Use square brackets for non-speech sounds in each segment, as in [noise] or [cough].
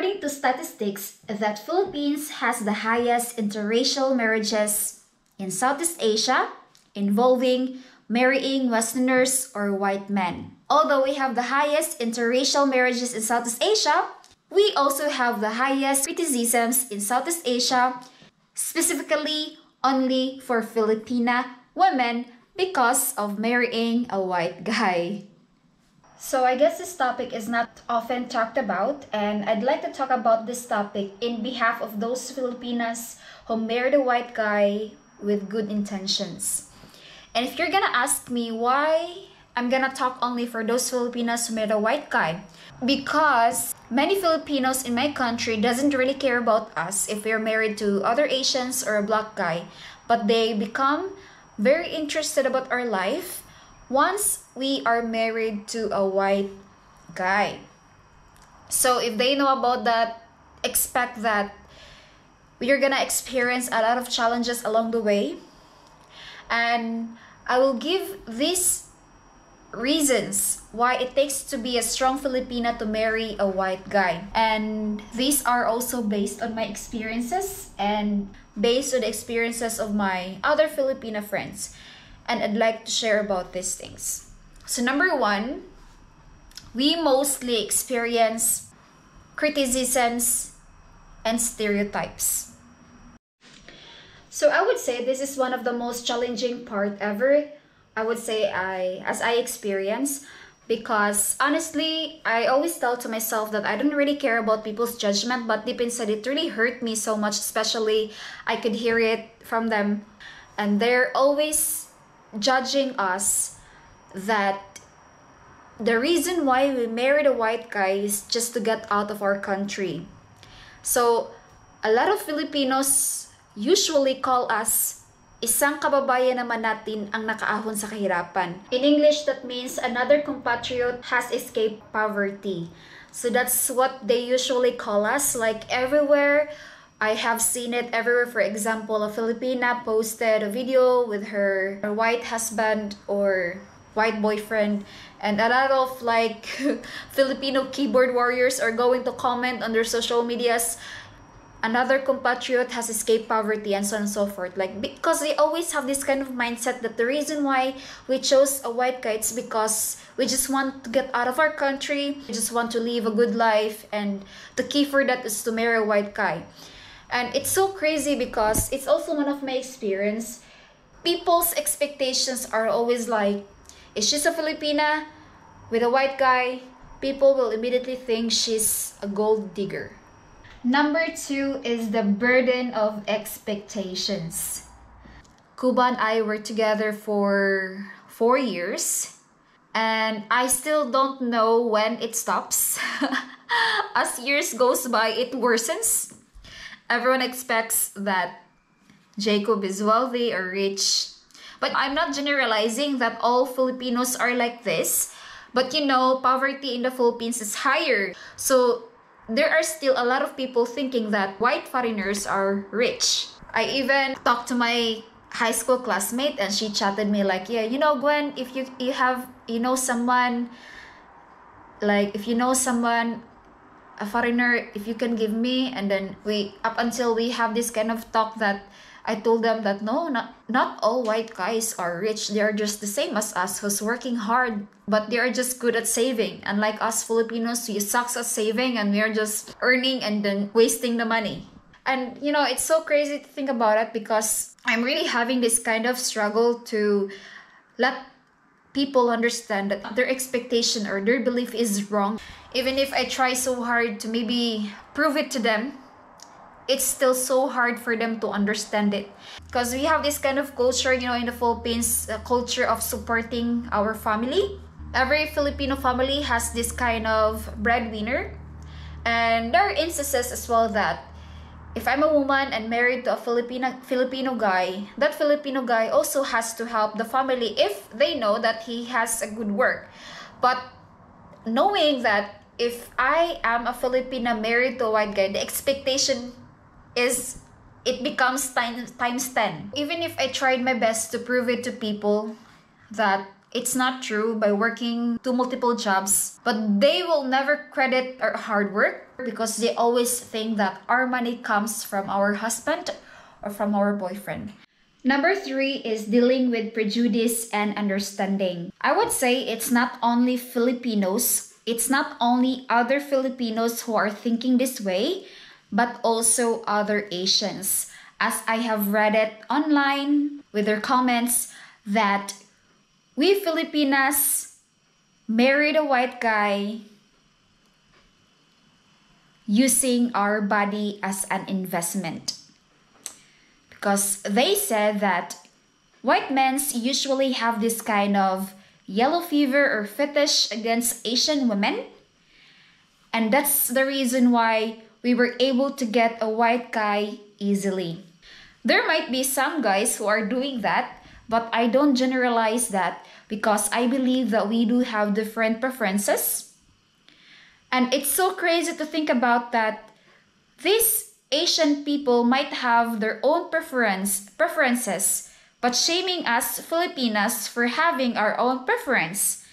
according to statistics, that Philippines has the highest interracial marriages in Southeast Asia involving marrying Westerners or white men. Although we have the highest interracial marriages in Southeast Asia, we also have the highest criticisms in Southeast Asia, specifically only for Filipina women because of marrying a white guy. So I guess this topic is not often talked about and I'd like to talk about this topic in behalf of those Filipinas who married a white guy with good intentions. And if you're gonna ask me why I'm gonna talk only for those Filipinas who married a white guy, because many Filipinos in my country doesn't really care about us if we're married to other Asians or a black guy, but they become very interested about our life once we are married to a white guy. So if they know about that, expect that we are gonna experience a lot of challenges along the way. And I will give these reasons why it takes to be a strong Filipina to marry a white guy. And these are also based on my experiences and based on the experiences of my other Filipina friends and I'd like to share about these things. So, number one, we mostly experience criticisms and stereotypes. So, I would say this is one of the most challenging part ever. I would say I as I experience because honestly, I always tell to myself that I don't really care about people's judgment, but deep inside it really hurt me so much, especially I could hear it from them. And they're always judging us that the reason why we married a white guy is just to get out of our country. So, a lot of Filipinos usually call us isang kababayan naman natin ang nakaahon sa kahirapan. In English, that means another compatriot has escaped poverty. So that's what they usually call us. Like everywhere I have seen it everywhere. For example, a Filipina posted a video with her, her white husband or white boyfriend and a lot of like [laughs] Filipino keyboard warriors are going to comment on their social medias another compatriot has escaped poverty and so on and so forth like because they always have this kind of mindset that the reason why we chose a white guy is because we just want to get out of our country we just want to live a good life and the key for that is to marry a white guy and it's so crazy because it's also one of my experience. People's expectations are always like, is she's a Filipina with a white guy? People will immediately think she's a gold digger. Number two is the burden of expectations. Kuba and I were together for four years, and I still don't know when it stops. [laughs] As years goes by, it worsens everyone expects that Jacob is wealthy or rich. But I'm not generalizing that all Filipinos are like this. But you know, poverty in the Philippines is higher. So there are still a lot of people thinking that white foreigners are rich. I even talked to my high school classmate and she chatted me like, yeah, you know, Gwen, if you you have you know someone like if you know someone a foreigner if you can give me and then we up until we have this kind of talk that I told them that no, not not all white guys are rich. They are just the same as us who's working hard, but they are just good at saving. Unlike us Filipinos, we sucks at saving and we are just earning and then wasting the money. And you know, it's so crazy to think about it because I'm really having this kind of struggle to let people understand that their expectation or their belief is wrong. Even if I try so hard to maybe prove it to them, it's still so hard for them to understand it. Because we have this kind of culture, you know, in the Philippines, a culture of supporting our family. Every Filipino family has this kind of breadwinner. And there are instances as well that if I'm a woman and married to a Filipino Filipino guy, that Filipino guy also has to help the family if they know that he has a good work. But knowing that if I am a Filipina married to a white guy, the expectation is it becomes time, times 10. Even if I tried my best to prove it to people that it's not true by working two multiple jobs, but they will never credit our hard work because they always think that our money comes from our husband or from our boyfriend. Number three is dealing with prejudice and understanding. I would say it's not only Filipinos, it's not only other Filipinos who are thinking this way, but also other Asians. As I have read it online with their comments that we Filipinas married a white guy using our body as an investment. Because they said that white men usually have this kind of yellow fever or fetish against Asian women. And that's the reason why we were able to get a white guy easily. There might be some guys who are doing that but I don't generalize that because I believe that we do have different preferences. And it's so crazy to think about that these Asian people might have their own preference preferences, but shaming us Filipinas for having our own preference.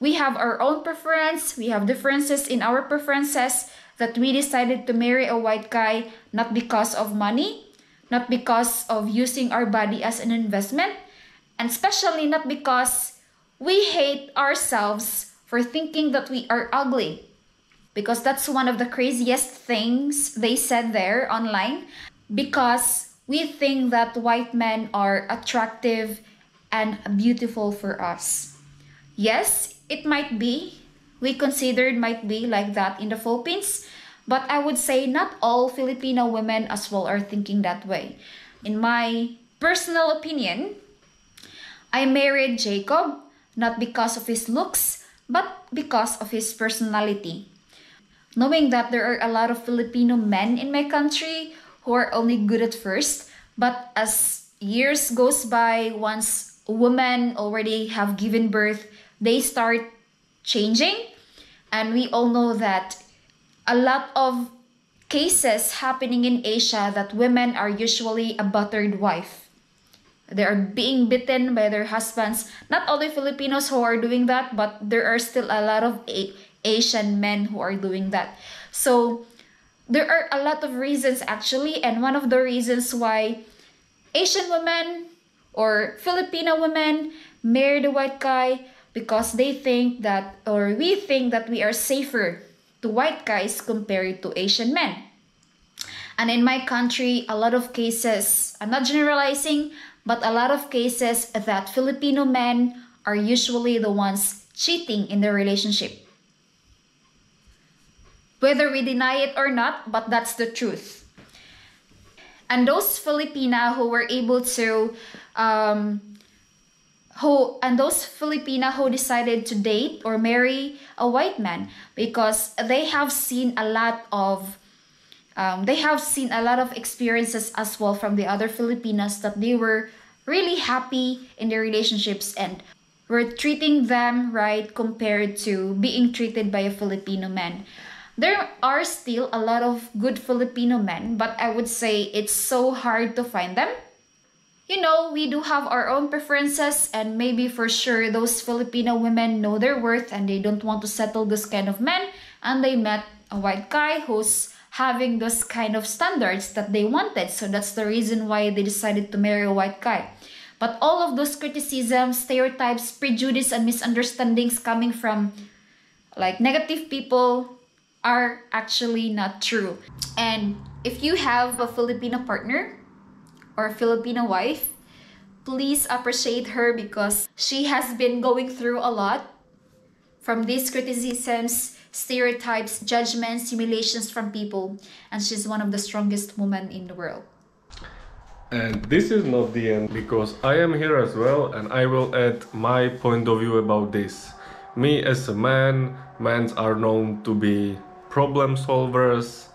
We have our own preference, we have differences in our preferences that we decided to marry a white guy not because of money, not because of using our body as an investment, and especially not because we hate ourselves for thinking that we are ugly. Because that's one of the craziest things they said there online. Because we think that white men are attractive and beautiful for us. Yes, it might be. We considered might be like that in the Philippines. But I would say not all Filipino women as well are thinking that way. In my personal opinion, I married Jacob not because of his looks, but because of his personality. Knowing that there are a lot of Filipino men in my country who are only good at first, but as years goes by, once women already have given birth, they start changing. And we all know that a lot of cases happening in Asia that women are usually a battered wife they are being bitten by their husbands. Not only Filipinos who are doing that, but there are still a lot of a- Asian men who are doing that. So there are a lot of reasons actually, and one of the reasons why Asian women or Filipino women marry the white guy because they think that or we think that we are safer to white guys compared to Asian men. And in my country, a lot of cases, I'm not generalizing, but a lot of cases that Filipino men are usually the ones cheating in their relationship. Whether we deny it or not, but that's the truth. And those Filipina who were able to, um, who and those Filipina who decided to date or marry a white man because they have seen a lot of um, they have seen a lot of experiences as well from the other Filipinas that they were really happy in their relationships and were treating them right compared to being treated by a Filipino man. There are still a lot of good Filipino men, but I would say it's so hard to find them. You know, we do have our own preferences, and maybe for sure those Filipino women know their worth and they don't want to settle this kind of men, and they met a white guy who's having those kind of standards that they wanted. So that's the reason why they decided to marry a white guy. But all of those criticisms, stereotypes, prejudice, and misunderstandings coming from like negative people are actually not true. And if you have a Filipino partner or a Filipino wife, please appreciate her because she has been going through a lot from these criticisms stereotypes, judgments, simulations from people, and she's one of the strongest women in the world. And this is not the end because I am here as well and I will add my point of view about this. Me as a man, men are known to be problem solvers,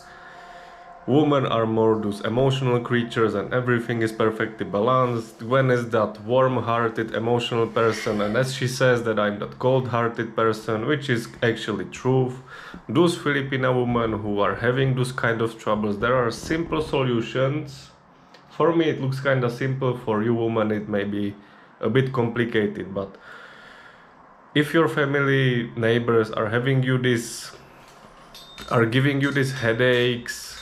Women are more those emotional creatures and everything is perfectly balanced. Gwen is that warm-hearted emotional person and as she says that I'm that cold-hearted person, which is actually true. Those Filipino women who are having those kind of troubles, there are simple solutions. For me it looks kind of simple, for you women it may be a bit complicated, but if your family neighbors are having you this are giving you these headaches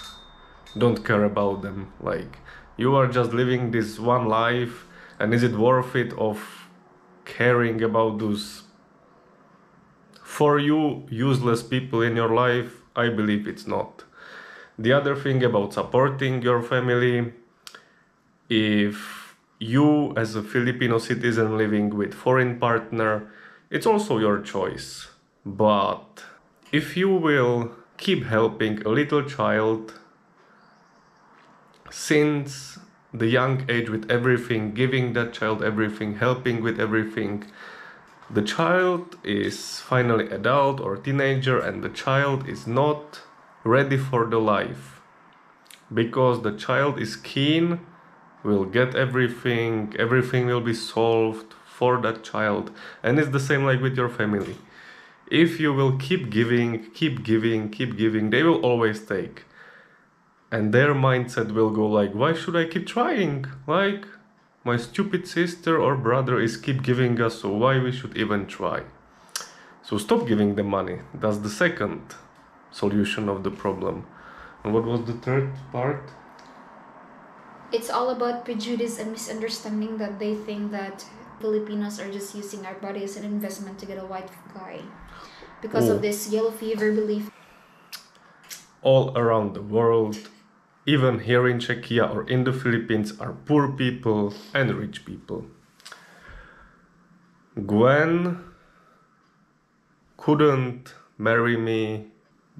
don't care about them. Like you are just living this one life and is it worth it of caring about those for you useless people in your life? I believe it's not. The other thing about supporting your family if you as a filipino citizen living with foreign partner it's also your choice. But if you will keep helping a little child since the young age with everything, giving that child everything, helping with everything. The child is finally adult or teenager and the child is not ready for the life. Because the child is keen will get everything everything will be solved for that child. And it's the same like with your family. If you will keep giving keep giving keep giving they will always take and their mindset will go like why should i keep trying like my stupid sister or brother is keep giving us so why we should even try so stop giving them money that's the second solution of the problem and what was the third part It's all about prejudice and misunderstanding that they think that Filipinos are just using our body as an investment to get a white guy. Because Oh. of this yellow fever belief. all around the world even here in czechia or in the philippines are poor people and rich people. Gwen couldn't marry me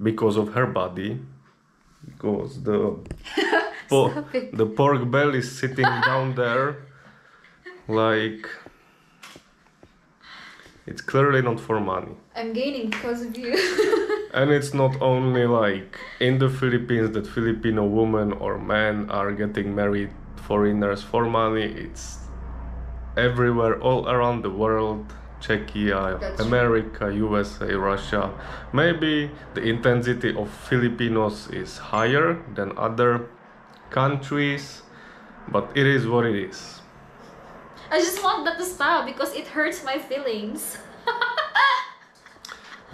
because of her body because the [laughs] po- the pork belly is sitting [laughs] down there like it's clearly not for money. I'm gaining because of you. [laughs] and it's not only like in the Philippines that Filipino women or men are getting married foreigners for money. It's everywhere, all around the world. Czechia, That's true. America, USA, Russia. Maybe the intensity of Filipinos is higher than other countries, but it is what it is. I just want that to stop because it hurts my feelings.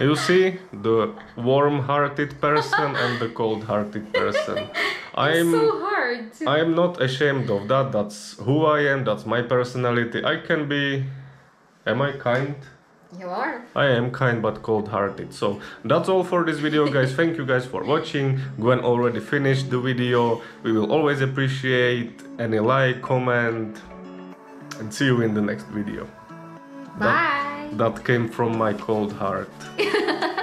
You see the warm-hearted person and the cold-hearted person. [laughs] I'm so hard to I am not ashamed of that. That's who I am. That's my personality. I can be. Am I kind? You are. I am kind but cold hearted. So that's all for this video, [laughs] guys. Thank you guys for watching. Gwen already finished the video. We will always appreciate any like, comment, and see you in the next video. Bye that came from my cold heart. [laughs]